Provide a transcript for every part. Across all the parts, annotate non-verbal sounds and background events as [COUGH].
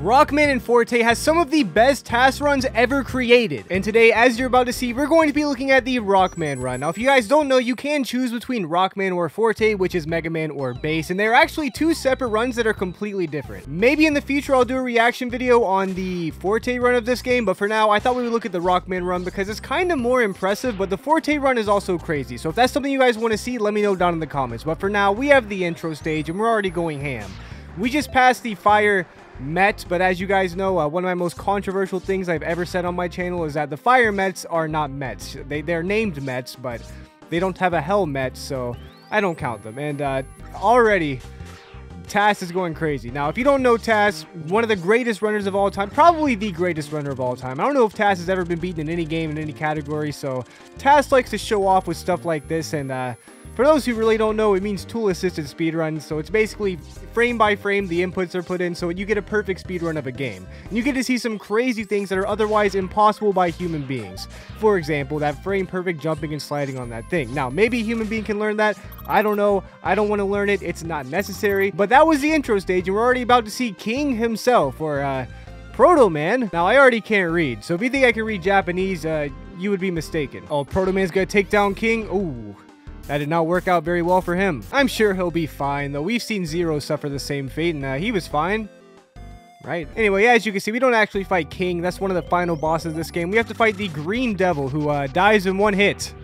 Rockman and Forte has some of the best TAS runs ever created. And today, as you're about to see, we're going to be looking at the Rockman run. Now, if you guys don't know, you can choose between Rockman or Forte, which is Mega Man or Bass, and they're actually two separate runs that are completely different. Maybe in the future, I'll do a reaction video on the Forte run of this game, but for now, I thought we would look at the Rockman run because it's kind of more impressive, but the Forte run is also crazy. So if that's something you guys want to see, let me know down in the comments. But for now, we have the intro stage, and we're already going ham. We just passed the fire Mets, but as you guys know, uh, one of my most controversial things I've ever said on my channel is that the Fire Mets are not Mets. They, they're named Mets, but they don't have a Hell Met, so I don't count them. And uh, already, TAS is going crazy. Now, if you don't know TAS, one of the greatest runners of all time, probably the greatest runner of all time. I don't know if TAS has ever been beaten in any game in any category, so TAS likes to show off with stuff like this, and uh, for those who really don't know, it means tool-assisted speedrun, so it's basically frame by frame the inputs are put in so you get a perfect speedrun of a game. And you get to see some crazy things that are otherwise impossible by human beings. For example, that frame perfect jumping and sliding on that thing. Now, maybe a human being can learn that. I don't know. I don't want to learn it. It's not necessary. But that was the intro stage, and we're already about to see King himself, or uh, Proto Man. Now, I already can't read, so if you think I can read Japanese, uh, you would be mistaken. Oh, Proto Man's gonna take down King? Ooh. That did not work out very well for him. I'm sure he'll be fine, though. We've seen Zero suffer the same fate, and uh, he was fine. Right. Anyway, as you can see, we don't actually fight King. That's one of the final bosses of this game. We have to fight the Green Devil, who uh, dies in one hit.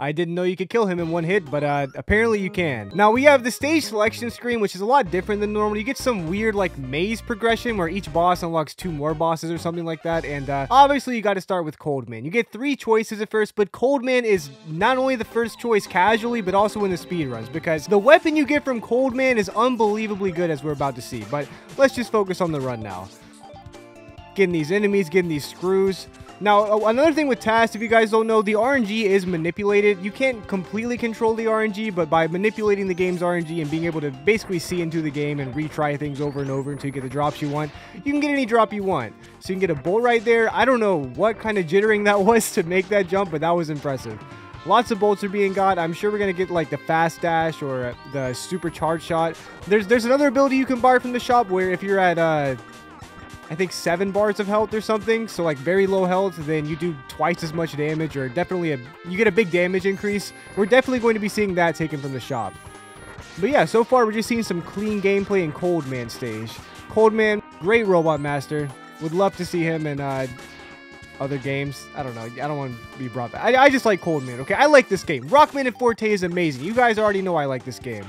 I didn't know you could kill him in one hit, but uh, apparently you can. Now, we have the stage selection screen, which is a lot different than normal. You get some weird, like, maze progression where each boss unlocks two more bosses or something like that. And uh, obviously, you got to start with Coldman. You get three choices at first, but Coldman is not only the first choice casually, but also in the speedruns, because the weapon you get from Coldman is unbelievably good, as we're about to see. But let's just focus on the run now. Getting these enemies, getting these screws. Now, another thing with TAS, if you guys don't know, the RNG is manipulated. You can't completely control the RNG, but by manipulating the game's RNG and being able to basically see into the game and retry things over and over until you get the drops you want, you can get any drop you want. So you can get a bolt right there. I don't know what kind of jittering that [LAUGHS] was to make that jump, but that was impressive. Lots of bolts are being got. I'm sure we're going to get like the fast dash or the supercharged shot. There's there's another ability you can buy from the shop where if you're at uh, I think seven bars of health or something. So like very low health, then you do twice as much damage or definitely a, you get a big damage increase. We're definitely going to be seeing that taken from the shop. But yeah, so far we're just seeing some clean gameplay in Cold Man stage. Cold Man, great robot master. Would love to see him in uh, other games. I don't know. I don't want to be brought back. I, I just like Cold Man, okay? I like this game. Rockman and Forte is amazing. You guys already know I like this game.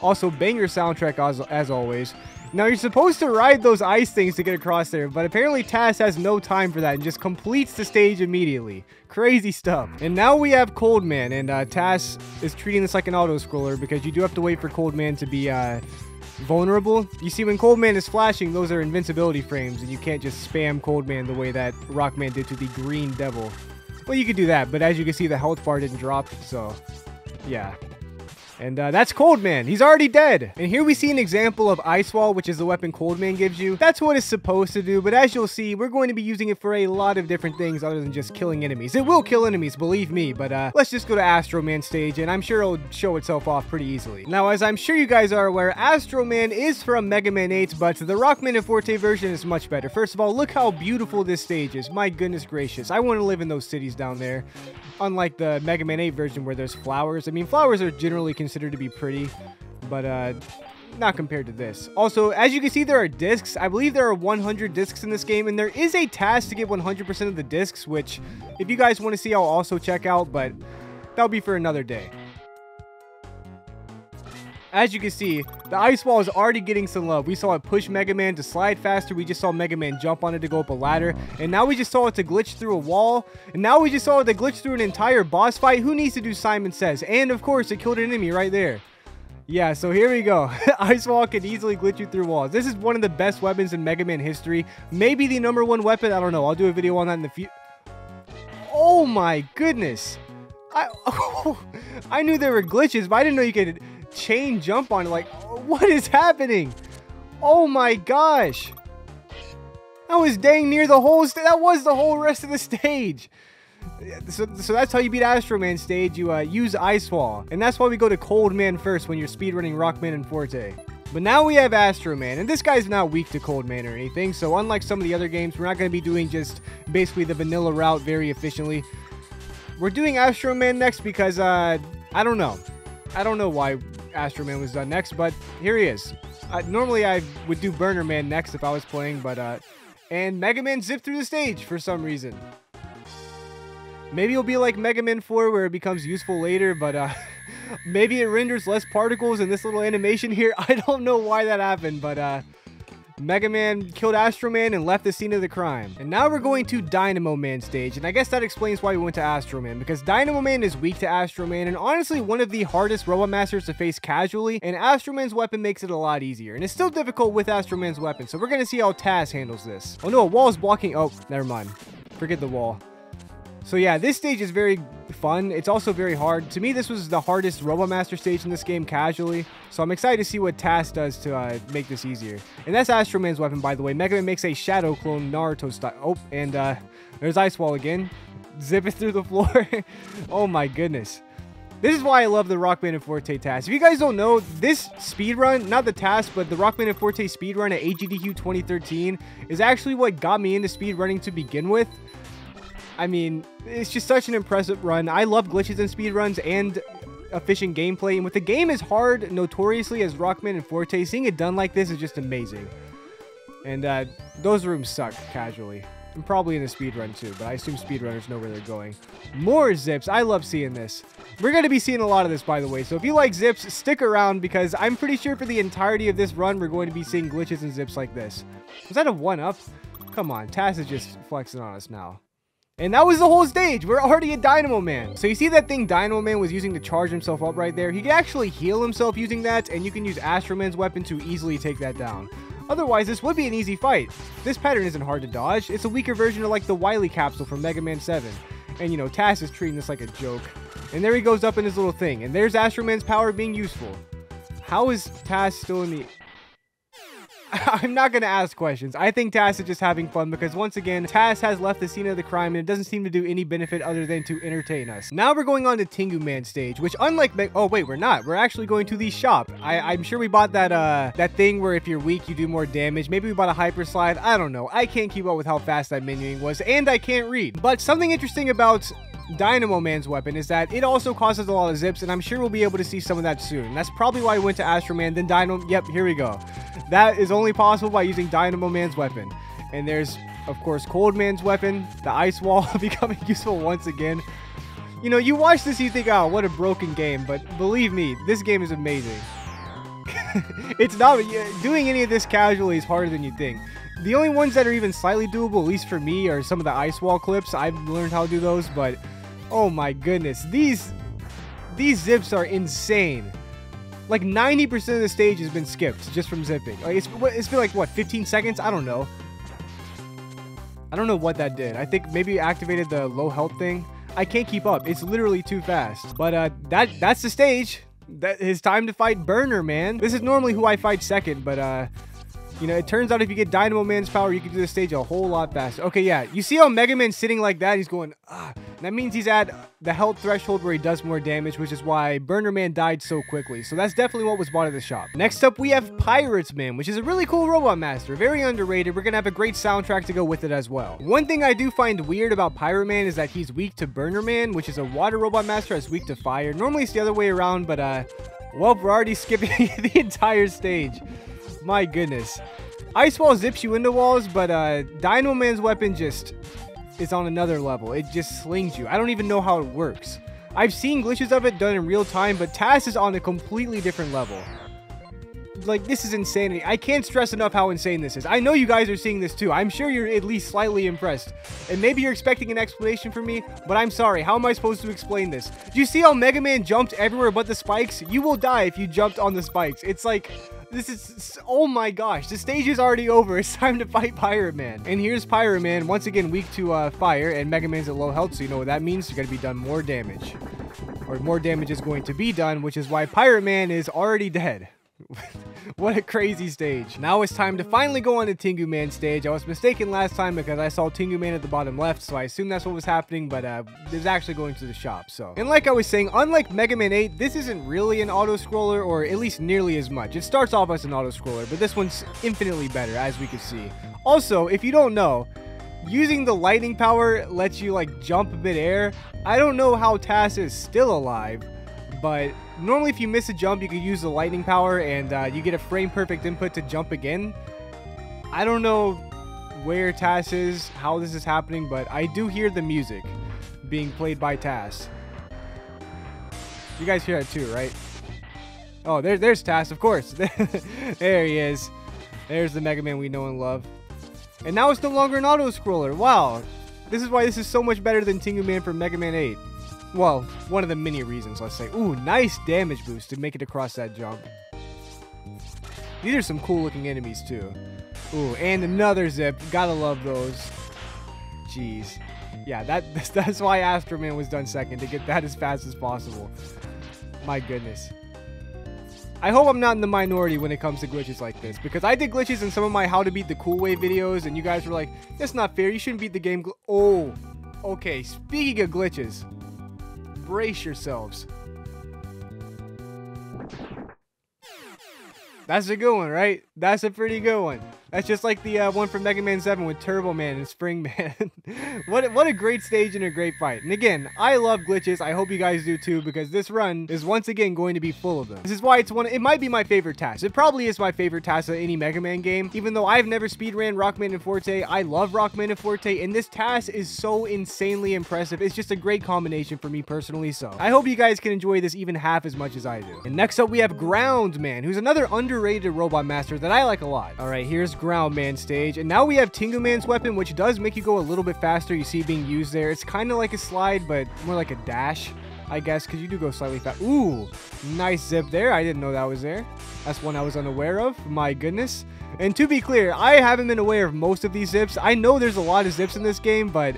Also, banger soundtrack as, as always. Now, you're supposed to ride those ice things to get across there, but apparently TAS has no time for that and just completes the stage immediately. Crazy stuff. And now we have Cold Man, and uh, TAS is treating this like an auto-scroller because you do have to wait for Cold Man to be uh, vulnerable. You see, when Cold Man is flashing, those are invincibility frames, and you can't just spam Cold Man the way that Rockman did to the Green Devil. Well, you could do that, but as you can see, the health bar didn't drop, so yeah. And uh, that's Coldman. He's already dead. And here we see an example of Ice Wall, which is the weapon Coldman gives you. That's what it's supposed to do, but as you'll see, we're going to be using it for a lot of different things other than just killing enemies. It will kill enemies, believe me, but uh, let's just go to Astro Man stage, and I'm sure it'll show itself off pretty easily. Now, as I'm sure you guys are aware, Astro Man is from Mega Man 8, but the Rockman and Forte version is much better. First of all, look how beautiful this stage is. My goodness gracious. I want to live in those cities down there unlike the Mega Man 8 version where there's flowers. I mean, flowers are generally considered to be pretty, but uh, not compared to this. Also, as you can see, there are discs. I believe there are 100 discs in this game, and there is a TAS to get 100% of the discs, which if you guys want to see, I'll also check out, but that'll be for another day. As you can see, the ice wall is already getting some love. We saw it push Mega Man to slide faster. We just saw Mega Man jump on it to go up a ladder. And now we just saw it to glitch through a wall. And now we just saw it to glitch through an entire boss fight. Who needs to do Simon Says? And of course, it killed an enemy right there. Yeah, so here we go. [LAUGHS] Ice Wall can easily glitch you through walls. This is one of the best weapons in Mega Man history. Maybe the number one weapon. I don't know. I'll do a video on that in the future. Oh my goodness. I, oh, [LAUGHS] I knew there were glitches, but I didn't know you could chain jump on it. Like, what is happening? Oh my gosh. That was dang near the whole, that was the whole rest of the stage. So, so that's how you beat Astro Man stage. You uh, use Ice Wall. And that's why we go to Cold Man first when you're speedrunning Rockman and Forte. But now we have Astro Man, and this guy's not weak to Cold Man or anything, so unlike some of the other games, we're not going to be doing just basically the vanilla route very efficiently. We're doing Astro Man next because, uh, I don't know. I don't know why Astro Man was done next, but here he is. Uh, normally I would do Burner Man next if I was playing, but, uh, and Mega Man zipped through the stage for some reason. Maybe it'll be like Mega Man 4 where it becomes useful later, but, uh, [LAUGHS] maybe it renders less particles in this little animation here. [LAUGHS] I don't know why that happened, but, uh, Mega Man killed Astro Man and left the scene of the crime. And now we're going to Dynamo Man stage, and I guess that explains why we went to Astro Man, because Dynamo Man is weak to Astro Man, and honestly one of the hardest Robot Masters to face casually, and Astro Man's weapon makes it a lot easier. And it's still difficult with Astro Man's weapon, so we're gonna see how TAS handles this. Oh no, a wall is blocking- oh, never mind. Forget the wall. So yeah, this stage is very fun. It's also very hard. To me, this was the hardest Robomaster stage in this game casually. So I'm excited to see what TAS does to uh, make this easier. And that's Astro Man's weapon, by the way. Mega Man makes a Shadow clone Naruto style. Oh, and uh, there's Ice Wall again. [LAUGHS] Zip it through the floor. [LAUGHS] oh my goodness. This is why I love the Rockman and Forte TAS. If you guys don't know, this speed run, not the TAS, but the Rockman and Forte speed run at AGDQ 2013 is actually what got me into speed running to begin with. I mean, it's just such an impressive run. I love glitches in speedruns and efficient gameplay. And with the game as hard, notoriously, as Rockman and Forte, seeing it done like this is just amazing. And uh, those rooms suck, casually. And probably in the speedrun too, but I assume speedrunners know where they're going. More zips. I love seeing this. We're going to be seeing a lot of this, by the way. So if you like zips, stick around because I'm pretty sure for the entirety of this run, we're going to be seeing glitches and zips like this. Was that a one-up? Come on, TAS is just flexing on us now. And that was the whole stage. We're already at Dynamo Man. So you see that thing Dynamo Man was using to charge himself up right there? He could actually heal himself using that, and you can use Astro Man's weapon to easily take that down. Otherwise, this would be an easy fight. This pattern isn't hard to dodge. It's a weaker version of like the Wily capsule from Mega Man 7. And you know, TAS is treating this like a joke. And there he goes up in his little thing. And there's Astro Man's power being useful. How is TAS still in the [LAUGHS] I'm not going to ask questions. I think TAS is just having fun because once again, TAS has left the scene of the crime and it doesn't seem to do any benefit other than to entertain us. Now we're going on to Tengu Man stage, which unlike oh wait, we're not. We're actually going to the shop. I am sure we bought that uh that thing where if you're weak, you do more damage. Maybe we bought a hyper slide. I don't know. I can't keep up with how fast that menuing was and I can't read. But something interesting about Dynamo Man's weapon is that it also causes a lot of zips, and I'm sure we'll be able to see some of that soon. That's probably why we went to Astro Man, then Dynamo... Yep, here we go. That is only possible by using Dynamo Man's weapon. And there's, of course, Cold Man's weapon, the Ice Wall [LAUGHS] becoming useful once again. You know, you watch this, you think, oh, what a broken game, but believe me, this game is amazing. [LAUGHS] it's not... Doing any of this casually is harder than you think. The only ones that are even slightly doable, at least for me, are some of the Ice Wall clips. I've learned how to do those, but Oh my goodness. These these zips are insane. Like 90% of the stage has been skipped just from zipping. Like it's, it's been like, what, 15 seconds? I don't know. I don't know what that did. I think maybe activated the low health thing. I can't keep up. It's literally too fast. But uh, that that's the stage. That is time to fight Burner, man. This is normally who I fight second, but uh, you know, it turns out if you get Dynamo Man's power, you can do the stage a whole lot faster. Okay, yeah. You see how Mega Man's sitting like that? He's going, ah. That means he's at the health threshold where he does more damage, which is why Burner Man died so quickly. So that's definitely what was bought at the shop. Next up, we have Pirates Man, which is a really cool Robot Master. Very underrated. We're going to have a great soundtrack to go with it as well. One thing I do find weird about Pirate Man is that he's weak to Burner Man, which is a Water Robot Master that's weak to Fire. Normally it's the other way around, but uh, well, we're already [LAUGHS] skipping [LAUGHS] the entire stage. My goodness. Ice Wall zips you into walls, but uh, Dynamo Man's weapon just is on another level. It just slings you. I don't even know how it works. I've seen glitches of it done in real time, but TAS is on a completely different level. Like, this is insanity. I can't stress enough how insane this is. I know you guys are seeing this too. I'm sure you're at least slightly impressed. And maybe you're expecting an explanation from me, but I'm sorry. How am I supposed to explain this? Do you see how Mega Man jumped everywhere but the spikes? You will die if you jumped on the spikes. It's like this is, oh my gosh, the stage is already over. [LAUGHS] It's time to fight Pirate Man. And here's Pirate Man, once again weak to uh, fire, and Mega Man's at low health, so you know what that means. You're to be done more damage. Or more damage is going to be done, which is why Pirate Man is already dead. [LAUGHS] what a crazy stage. Now it's time to finally go on to Tengu Man stage. I was mistaken last time because I saw Tengu Man at the bottom left, so I assumed that's what was happening, but uh, it was actually going to the shop, so. And like I was saying, unlike Mega Man 8, this isn't really an auto-scroller, or at least nearly as much. It starts off as an auto-scroller, but this one's infinitely better, as we can see. Also, if you don't know, using the lightning power lets you like jump mid-air. I don't know how TAS is still alive, but normally if you miss a jump, you can use the lightning power and uh, you get a frame perfect input to jump again. I don't know where TAS is, how this is happening, but I do hear the music being played by TAS. You guys hear that too, right? Oh, there, there's TAS, of course. [LAUGHS] there he is. There's the Mega Man we know and love. And now it's no longer an auto-scroller. Wow. This is why this is so much better than Tengu Man from Mega Man 8. Well, one of the many reasons, let's say. Ooh, nice damage boost to make it across that jump. These are some cool looking enemies too. Ooh, and another zip. Gotta love those. Jeez. Yeah, that [LAUGHS] that's why Astro Man was done second, to get that as fast as possible. My goodness. I hope I'm not in the minority when it comes to glitches like this, because I did glitches in some of my how to beat the cool way videos, and you guys were like, that's not fair, you shouldn't beat the game Oh, okay, speaking of glitches, brace yourselves. That's a good one, right? That's a pretty good one. That's just like the uh, one from Mega Man 7 with Turbo Man and Spring Man. [LAUGHS] what, what a great stage and a great fight. And again, I love glitches. I hope you guys do too because this run is once again going to be full of them. This is why it's one, it might be my favorite TAS. It probably is my favorite TAS of any Mega Man game. Even though I've never speedran Rockman and Forte, I love Rockman and Forte and this TAS is so insanely impressive. It's just a great combination for me personally. So I hope you guys can enjoy this even half as much as I do. And next up we have Ground Man, who's another underrated robot master that I like a lot. All right, here's Ground Man stage. And now we have Tengu Man's weapon, which does make you go a little bit faster. You see being used there. It's kind of like a slide, but more like a dash, I guess, because you do go slightly fast. Ooh, nice zip there. I didn't know that was there. That's one I was unaware of. My goodness. And to be clear, I haven't been aware of most of these zips. I know there's a lot of zips in this game, but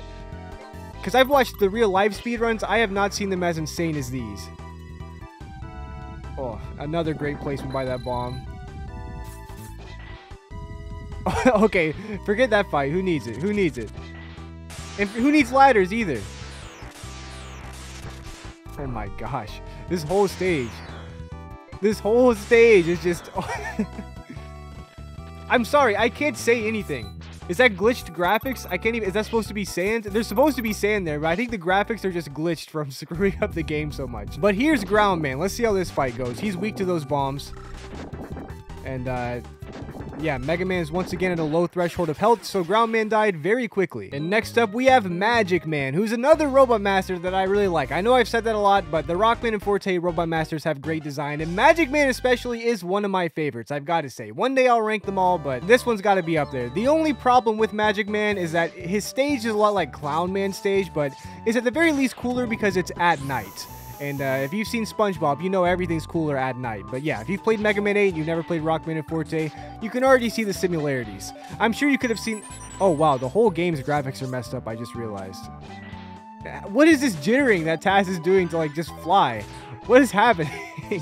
because I've watched the real live speedruns, I have not seen them as insane as these. Oh, another great placement by that bomb. [LAUGHS] okay, forget that fight. Who needs it? Who needs it? And who needs ladders either? Oh my gosh. This whole stage. This whole stage is just... [LAUGHS] I'm sorry, I can't say anything. Is that glitched graphics? I can't even... Is that supposed to be sand? There's supposed to be sand there, but I think the graphics are just glitched from [LAUGHS] screwing up the game so much. But here's Ground Man. Let's see how this fight goes. He's weak to those bombs. And, uh yeah, Mega Man is once again at a low threshold of health, so Ground Man died very quickly. And next up, we have Magic Man, who's another Robot Master that I really like. I know I've said that a lot, but the Rockman and Forte Robot Masters have great design, and Magic Man especially is one of my favorites, I've got to say. One day I'll rank them all, but this one's got to be up there. The only problem with Magic Man is that his stage is a lot like Clown Man stage, but is at the very least cooler because it's at night. And uh, if you've seen SpongeBob, you know everything's cooler at night. But yeah, if you've played Mega Man 8 and you've never played Rockman and Forte, you can already see the similarities. I'm sure you could have seen... Oh, wow, the whole game's graphics are messed up, I just realized. What is this jittering that TAS is doing to, like, just fly? What is happening? [LAUGHS]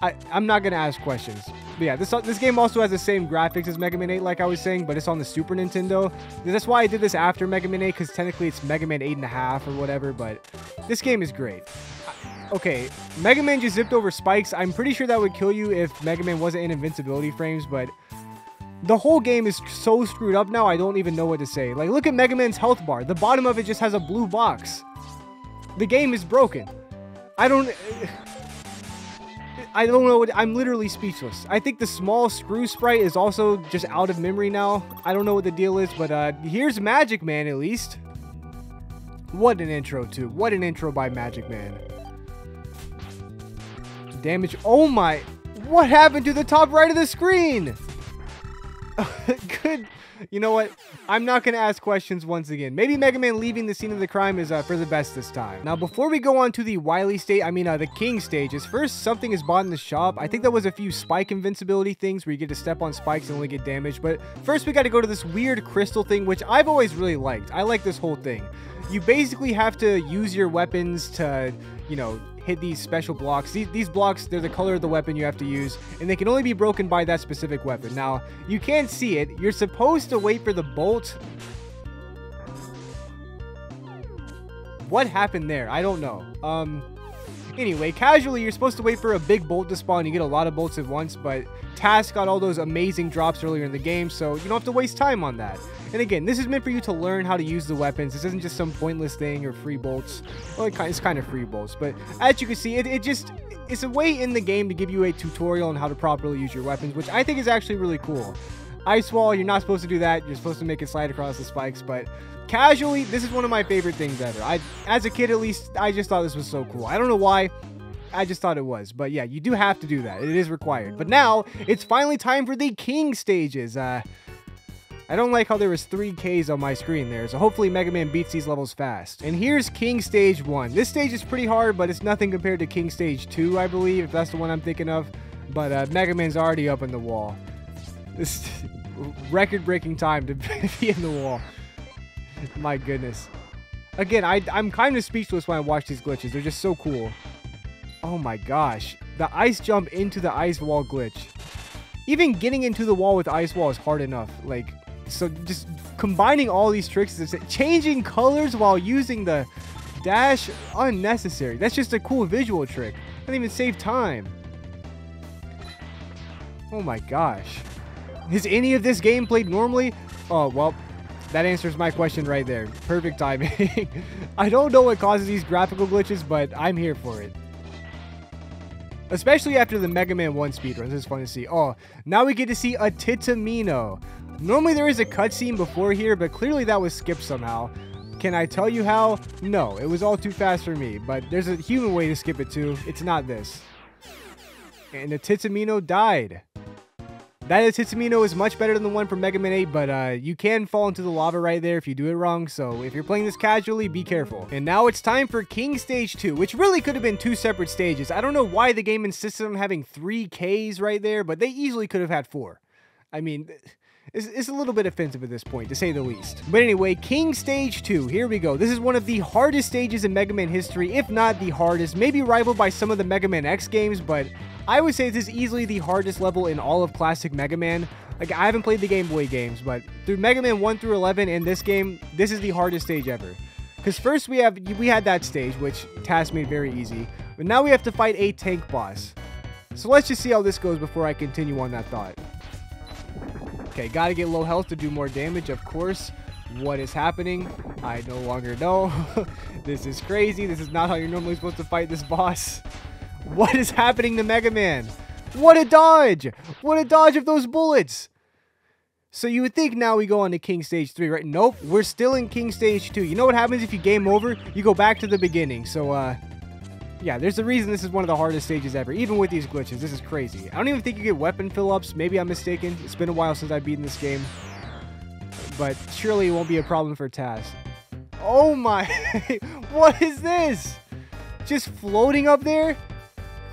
I, I'm not to ask questions. But yeah, this this game also has the same graphics as Mega Man 8, like I was saying, but it's on the Super Nintendo. That's why I did this after Mega Man 8, because technically it's Mega Man 8.5 or whatever, but this game is great. Okay, Mega Man just zipped over spikes. I'm pretty sure that would kill you if Mega Man wasn't in invincibility frames, but the whole game is so screwed up now, I don't even know what to say. Like, look at Mega Man's health bar. The bottom of it just has a blue box. The game is broken. I don't... I don't know. What, I'm literally speechless. I think the small screw sprite is also just out of memory now. I don't know what the deal is, but uh, here's Magic Man at least. What an intro to. What an intro by Magic Man. Damage. Oh my. What happened to the top right of the screen? [LAUGHS] Good you know what? I'm not going to ask questions once again. Maybe Mega Man leaving the scene of the crime is uh, for the best this time. Now, before we go on to the Wily state, I mean, uh, the King stages, first, something is bought in the shop. I think that was a few spike invincibility things where you get to step on spikes and only get damage. But first, we got to go to this weird crystal thing, which I've always really liked. I like this whole thing. You basically have to use your weapons to, you know, hit these special blocks. These, these blocks, they're the color of the weapon you have to use, and they can only be broken by that specific weapon. Now, you can't see it. You're supposed to wait for the bolt. What happened there? I don't know. Um, Anyway, casually, you're supposed to wait for a big bolt to spawn. You get a lot of bolts at once, but TAS got all those amazing drops earlier in the game, so you don't have to waste time on that. And again, this is meant for you to learn how to use the weapons. This isn't just some pointless thing or free bolts. Well, it's kind of free bolts, but as you can see, it, it just it's a way in the game to give you a tutorial on how to properly use your weapons, which I think is actually really cool. Ice wall, you're not supposed to do that. You're supposed to make it slide across the spikes, but casually, this is one of my favorite things ever. I, as a kid at least, I just thought this was so cool. I don't know why. I just thought it was. But yeah, you do have to do that. It is required. But now, it's finally time for the King stages. Uh, I don't like how there was 3 Ks on my screen there, so hopefully Mega Man beats these levels fast. And here's King Stage 1. This stage is pretty hard, but it's nothing compared to King Stage 2, I believe, if that's the one I'm thinking of. But uh, Mega Man's already up in the wall. This [LAUGHS] record-breaking time to [LAUGHS] be in the wall. [LAUGHS] My goodness. Again, I, I'm kind of speechless when I watch these glitches. They're just so cool. Oh my gosh. The ice jump into the ice wall glitch. Even getting into the wall with ice wall is hard enough. Like, so just combining all these tricks, is changing colors while using the dash, unnecessary. That's just a cool visual trick. Doesn't even save time. Oh my gosh. Is any of this game played normally? Oh, well, that answers my question right there. Perfect timing. [LAUGHS] I don't know what causes these graphical glitches, but I'm here for it. Especially after the Mega Man 1 speedruns. Is fun to see. Oh, now we get to see a Titamino. Normally there is a cutscene before here, but clearly that was skipped somehow. Can I tell you how? No, it was all too fast for me, but there's a human way to skip it too. It's not this. And the Titamino died. That Titamino is much better than the one from Mega Man 8, but uh, you can fall into the lava right there if you do it wrong, so if you're playing this casually, be careful. And now it's time for King Stage 2, which really could have been two separate stages. I don't know why the game insisted on having three Ks right there, but they easily could have had four. I mean... It's, it's, a little bit offensive at this point, to say the least. But anyway, King Stage 2, here we go. This is one of the hardest stages in Mega Man history, if not the hardest. Maybe rivaled by some of the Mega Man X games, but I would say this is easily the hardest level in all of classic Mega Man. Like, I haven't played the Game Boy games, but through Mega Man 1 through 11 in this game, this is the hardest stage ever. Because first we have we had that stage, which TAS made very easy. But now we have to fight a tank boss. So let's just see how this goes before I continue on that thought. Okay, gotta get low health to do more damage, of course. What is happening? I no longer know. [LAUGHS] this is crazy. This is not how you're normally supposed to fight this boss. What is happening to Mega Man? What a dodge! What a dodge of those bullets! So you would think now we go on to King Stage 3, right? Nope, we're still in King Stage 2. You know what happens if you game over? You go back to the beginning. So, uh, yeah, there's a reason this is one of the hardest stages ever. Even with these glitches, this is crazy. I don't even think you get weapon fill-ups. Maybe I'm mistaken. It's been a while since I've beaten this game. But surely it won't be a problem for TAS. Oh my... [LAUGHS] what is this? Just floating up there?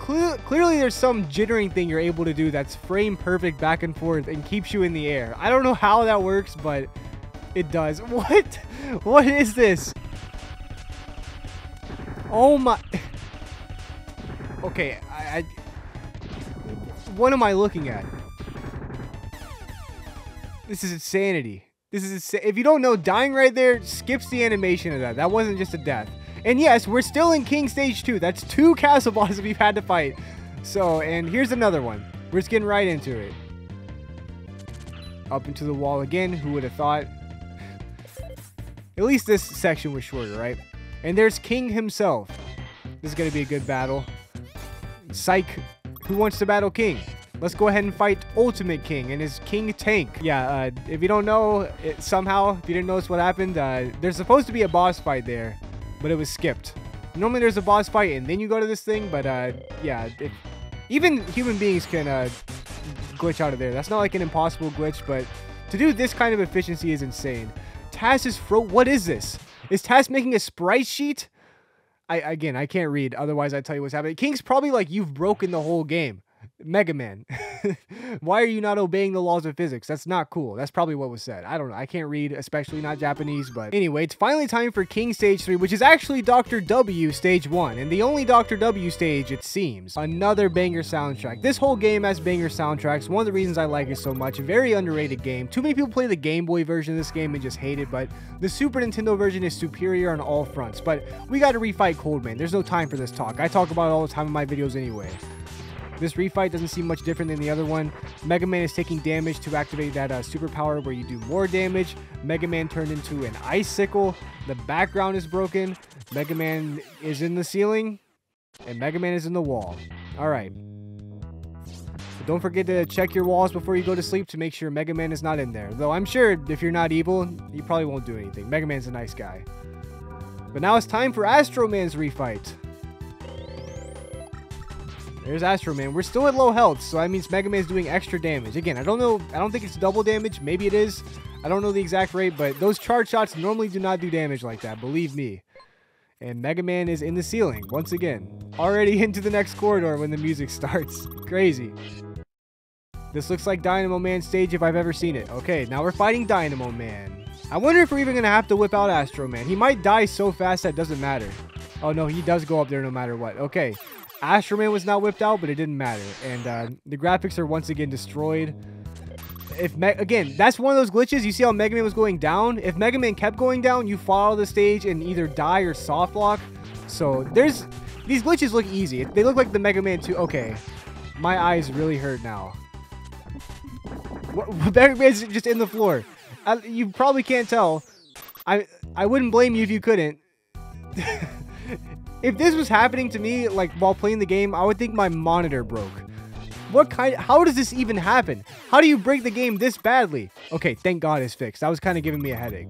Cle clearly there's some jittering thing you're able to do that's frame perfect back and forth and keeps you in the air. I don't know how that works, but it does. [LAUGHS] What? What is this? Oh my... Okay, I, I... What am I looking at? This is insanity. This is if you don't know, dying right there skips the animation of that. That wasn't just a death. And yes, we're still in King Stage 2. That's two [LAUGHS] castle bosses we've had to fight. So, and here's another one. We're just getting right into it. Up into the wall again. Who would have thought? At least this section was shorter, right? And there's King himself. This is going to be a good battle. Psych. Who wants to battle King? Let's go ahead and fight Ultimate King and his King Tank. Yeah, uh, if you don't know, it, somehow, if you didn't notice what happened, uh, there's supposed to be a boss fight there but it was skipped. Normally there's a boss fight and then you go to this thing, but uh, yeah, it, even human beings can uh, glitch out of there. That's not like an impossible glitch, but to do this kind of efficiency is insane. TAS is fro- what is this? Is TAS making a sprite sheet? I again, I can't read. Otherwise, I tell you what's happening. King's probably like, you've broken the whole game. Mega Man, [LAUGHS] [LAUGHS] why are you not obeying the laws of physics? That's not cool. That's probably what was said. I don't know. I can't read, especially not Japanese, but anyway, it's finally time for King Stage 3, which is actually Dr. W Stage 1, and the only Dr. W stage, it seems. Another banger soundtrack. This whole game has banger soundtracks. One of the reasons I like it so much. Very underrated game. Too many people play the Game Boy version of this game and just hate it, but the Super Nintendo version is superior on all fronts. But we gotta refight Coldman. There's no time for this talk. I talk about it all the time in my videos anyway. This refight doesn't seem much different than the other one. Mega Man is taking damage to activate that uh, superpower where you do more damage. Mega Man turned into an icicle. The background is broken. Mega Man is in the ceiling. And Mega Man is in the wall. Alright. Don't forget to check your walls before you go to sleep to make sure Mega Man is not in there. Though I'm sure if you're not evil, you probably won't do anything. Mega Man's a nice guy. But now it's time for Astro Man's refight. There's Astro Man. We're still at low health, so that means Mega Man's doing extra damage. Again, I don't know. I don't think it's double damage. Maybe it is. I don't know the exact rate, but those charge shots normally do not do damage like that. Believe me. And Mega Man is in the ceiling once again. Already [LAUGHS] into the next corridor when the music [LAUGHS] starts. Crazy. This looks like Dynamo Man stage if I've ever seen it. Okay, now we're fighting Dynamo Man. I wonder if we're even going to have to whip out Astro Man. He might die so fast that doesn't matter. Oh no, he does go up there no matter what. Okay, Astro Man was not whipped out, but it didn't matter. And uh, the graphics are once again destroyed. If Me Again, that's one of those glitches. You see how Mega Man was going down? If Mega Man kept going down, you follow the stage and either die or soft lock. So there's... These glitches look easy. They look like the Mega Man 2... Okay. My eyes really hurt now. [LAUGHS] Mega Man's just in the floor. I, you probably can't tell. I I wouldn't blame you if you couldn't. [LAUGHS] If this was happening to me, like, while playing the game, I would think my monitor broke. What kind- how does this even happen? How do you break the game this badly? Okay, thank God it's fixed. That was kind of giving me a headache.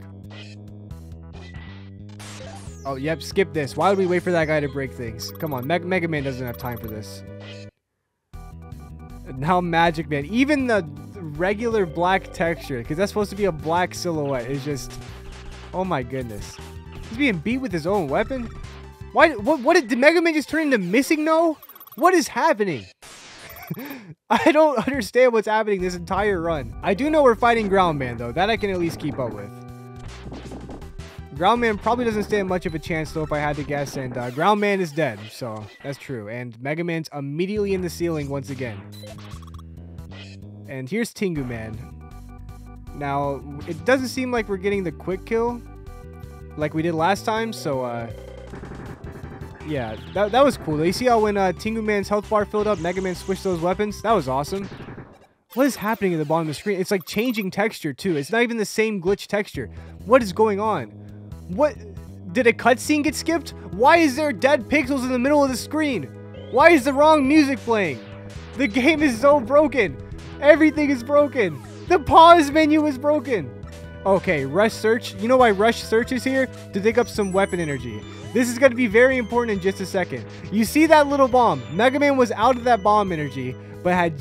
Oh, yep, skip this. Why would we wait for that guy to break things? Come on, Me Mega Man doesn't have time for this. Now Magic Man. Even the regular black texture, because that's supposed to be a black silhouette, is just... Oh my goodness. He's being beat with his own weapon? Why? What? What did, did Mega Man just turn into missing? No. What is happening? [LAUGHS] I don't understand what's happening this entire run. I do know we're fighting Ground Man though. That I can at least keep up with. Ground Man probably doesn't stand much of a chance though if I had to guess. And uh, Ground Man is dead. So that's true. And Mega Man's immediately in the ceiling once again. And here's Tengu Man. Now, it doesn't seem like we're getting the quick kill like we did last time. So, uh, yeah, that, that was cool. You see how when uh, Tengu Man's health bar filled up, Mega Man switched those weapons? That was awesome. What is happening at the bottom of the screen? It's like changing texture too. It's not even the same glitch texture. What is going on? What? Did a cutscene get skipped? Why is there dead pixels in the middle of the screen? Why is the wrong music playing? The game is so broken. Everything is broken. The pause menu is broken. Okay, rush search. You know why rush search is here? To dig up some weapon energy. This is going to be very important in just a second. You see that little bomb. Mega Man was out of that bomb energy, but had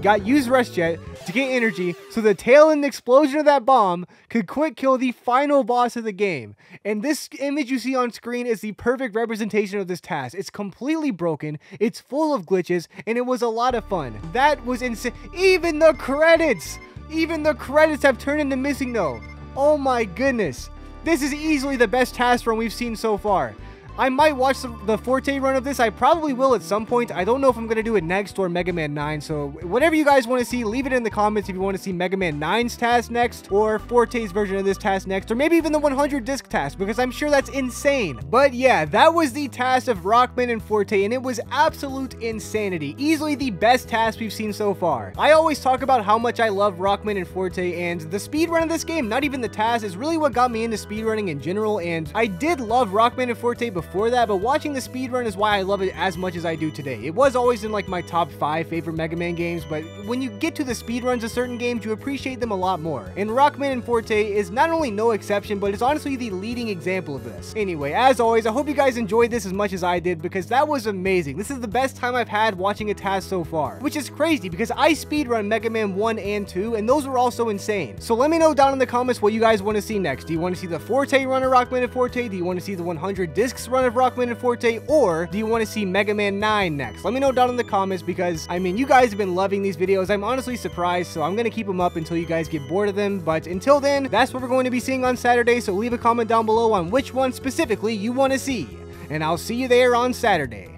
got used Rush Jet to get energy so the tail end explosion of that bomb could quick kill the final boss of the game. And this image you see on screen is the perfect representation of this TAS. It's completely broken, it's full of glitches, and it was a lot of fun. That was insane. Even the credits! Even the credits have turned into missing though. Oh my goodness. This is easily the best TAS run we've seen so far. I might watch the, the, Forte run of this. I probably will at some point. I don't know if I'm going to do it next or Mega Man 9. So whatever you guys want to see, leave it in the comments if you want to see Mega Man 9's TAS next or Forte's version of this TAS next or maybe even the 100 disc TAS because I'm sure that's insane. But yeah, that was the TAS of Rockman and Forte and it was absolute insanity. Easily the best TAS we've seen so far. I always talk about how much I love Rockman and Forte and the speed run of this game, not even the TAS, is really what got me into speedrunning in general and I did love Rockman and Forte before before that, but watching the speedrun is why I love it as much as I do today. It was always in like my top 5 favorite Mega Man games, but when you get to the speedruns of certain games, you appreciate them a lot more. And Rockman and Forte is not only no exception, but it's honestly the leading example of this. Anyway, as always, I hope you guys enjoyed this as much as I did, because that was amazing. This is the best time I've had watching a TAS so far, which is crazy because I speedrun Mega Man 1 and 2, and those were also insane. So let me know down in the comments what you guys want to see next. Do you want to see the Forte run of Rockman and Forte? Do you want to see the 100 discs run run of Rockman and Forte, or do you want to see Mega Man 9 next? Let me know down in the comments because, I mean, you guys have been loving these videos. I'm honestly surprised, so I'm going to keep them up until you guys get bored of them. But until then, that's what we're going to be seeing on Saturday, so leave a comment down below on which one specifically you want to see. And I'll see you there on Saturday.